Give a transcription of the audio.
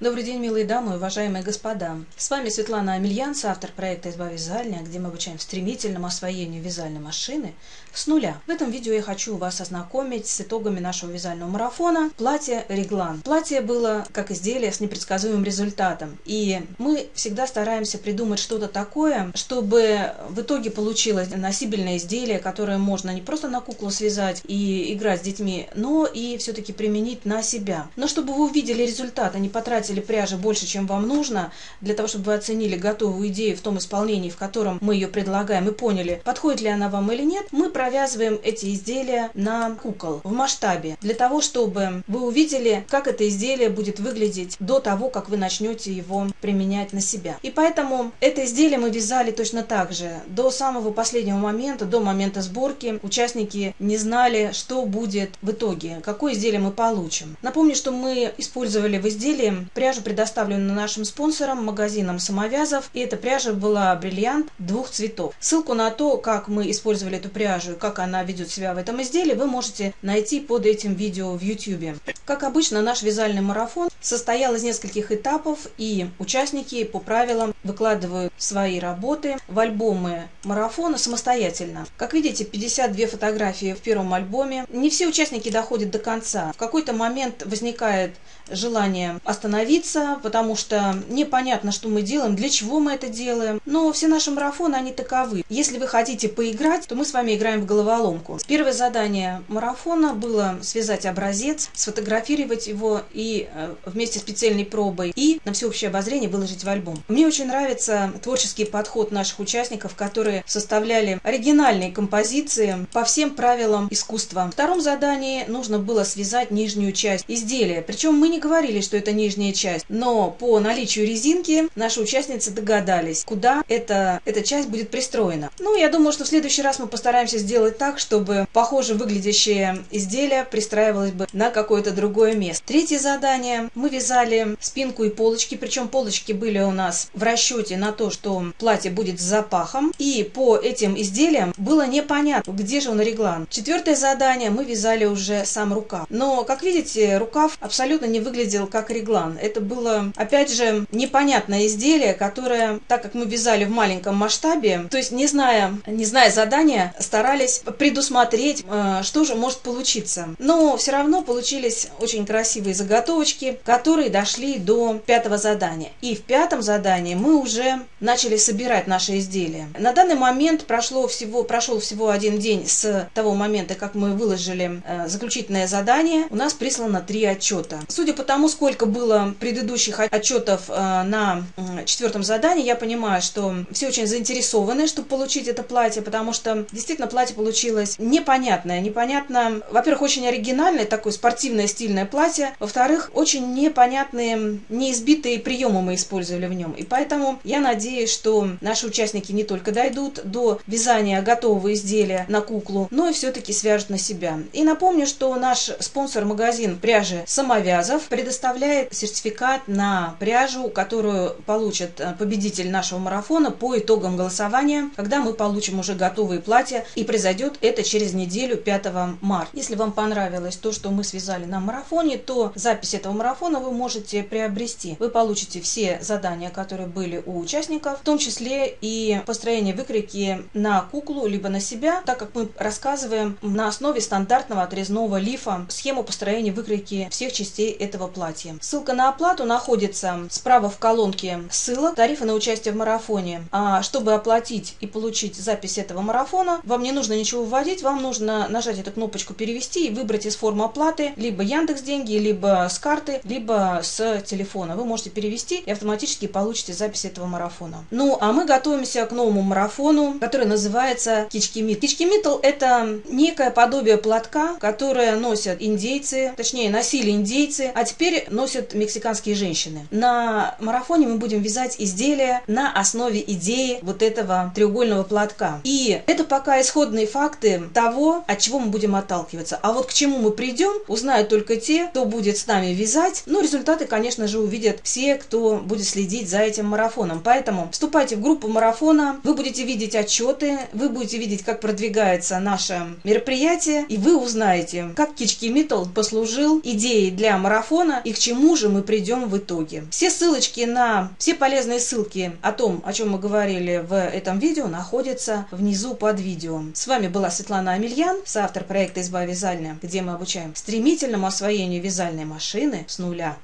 Добрый день, милые дамы, уважаемые господа. С вами Светлана Амельянц, автор проекта «Изба вязальня», где мы обучаем стремительному освоению вязальной машины с нуля. В этом видео я хочу вас ознакомить с итогами нашего вязального марафона «Платье Реглан». Платье было как изделие с непредсказуемым результатом. И мы всегда стараемся придумать что-то такое, чтобы в итоге получилось носибельное изделие, которое можно не просто на куклу связать и играть с детьми, но и все-таки применить на себя. Но чтобы вы увидели результат, а не потратили потратили пряжи больше, чем вам нужно, для того, чтобы вы оценили готовую идею в том исполнении, в котором мы ее предлагаем, и поняли, подходит ли она вам или нет, мы провязываем эти изделия на кукол в масштабе, для того, чтобы вы увидели, как это изделие будет выглядеть до того, как вы начнете его применять на себя. И поэтому это изделие мы вязали точно так же. До самого последнего момента, до момента сборки, участники не знали, что будет в итоге, какое изделие мы получим. Напомню, что мы использовали в изделии Пряжа предоставлена нашим спонсором, магазином самовязов. И эта пряжа была бриллиант двух цветов. Ссылку на то, как мы использовали эту пряжу и как она ведет себя в этом изделии, вы можете найти под этим видео в YouTube. Как обычно, наш вязальный марафон состоял из нескольких этапов, и участники по правилам выкладывают свои работы в альбомы марафона самостоятельно. Как видите, 52 фотографии в первом альбоме. Не все участники доходят до конца. В какой-то момент возникает желание остановиться, потому что непонятно, что мы делаем, для чего мы это делаем. Но все наши марафоны, они таковы. Если вы хотите поиграть, то мы с вами играем в головоломку. Первое задание марафона было связать образец, сфотографировать его и э, вместе с прицельной пробой и на всеобщее обозрение выложить в альбом. Мне очень нравится творческий подход наших участников, которые составляли оригинальные композиции по всем правилам искусства. В втором задании нужно было связать нижнюю часть изделия. Причем мы не говорили, что это нижняя часть, но по наличию резинки наши участницы догадались, куда эта, эта часть будет пристроена. Ну, я думаю, что в следующий раз мы постараемся сделать так, чтобы похоже выглядящее изделие пристраивалось бы на какое-то другое место. Третье задание. Мы вязали спинку и полочки, причем полочки были у нас в расчете на то, что платье будет с запахом, и по этим изделиям было непонятно, где же он реглан. Четвертое задание. Мы вязали уже сам рукав. Но, как видите, рукав абсолютно не выглядел как реглан. Это было, опять же, непонятное изделие, которое, так как мы вязали в маленьком масштабе, то есть не зная, не зная задания, старались предусмотреть, э, что же может получиться. Но все равно получились очень красивые заготовочки, которые дошли до пятого задания. И в пятом задании мы уже начали собирать наши изделия. На данный момент прошло всего, прошел всего один день с того момента, как мы выложили э, заключительное задание. У нас прислано три отчета. Судя по тому, сколько было предыдущих отчетов э, на четвертом задании, я понимаю, что все очень заинтересованы, чтобы получить это платье, потому что действительно платье получилось непонятное. Непонятно, во-первых, очень оригинальное, такое спортивное стильное платье, во-вторых, очень непонятные, неизбитые приемы мы использовали в нем. И поэтому я надеюсь, что наши участники не только дойдут до вязания готового изделия на куклу, но и все-таки свяжут на себя. И напомню, что наш спонсор-магазин пряжи «Самовязов» предоставляет сертификат на пряжу, которую получит э, победитель нашего марафона по итогам голосования, когда мы получим уже готовые платья. И произойдет это через неделю 5 марта. Если вам понравилось то, что мы связали на марафоне, то запись этого марафона вы можете приобрести. Вы получите все задания, которые были у участников, в том числе и построение выкройки на куклу, либо на себя, так как мы рассказываем на основе стандартного отрезного лифа схему построения выкройки всех частей этого платья. Ссылка на оплату находится справа в колонке ссылок, тарифы на участие в марафоне. А чтобы оплатить и получить запись этого марафона, вам не нужно ничего вводить, вам нужно нажать эту кнопочку «Перевести» и выбрать из формы оплаты либо Яндекс деньги, либо с карты, либо с телефона. Вы можете перевести и автоматически получите запись этого марафона. Ну, а мы готовимся к новому марафону, который называется Кичкимит. Кичкимитл – это некое подобие платка, которое носят индейцы, точнее, носили индейцы, а теперь носят мексиканские женщины. На марафоне мы будем вязать изделия на основе идеи вот этого треугольного платка. И это пока исходные факты того, от чего мы будем отталкиваться. А вот к чему мы придем, узнают только те, кто будет с нами вязать. Ну, результаты, конечно же, увидят все, кто будет следить за этим марафоном. Поэтому вступайте в группу марафона, вы будете видеть отчеты, вы будете видеть, как продвигается наше мероприятие, и вы узнаете, как Кички Миттл послужил идеей для марафона и к чему же мы придем в итоге. Все ссылочки на, все полезные ссылки о том, о чем мы говорили в этом видео, находятся внизу под видео. С вами была Светлана Амельян, соавтор проекта «Изба вязальня», где мы обучаем стремительному освоению вязальной машины с нуля.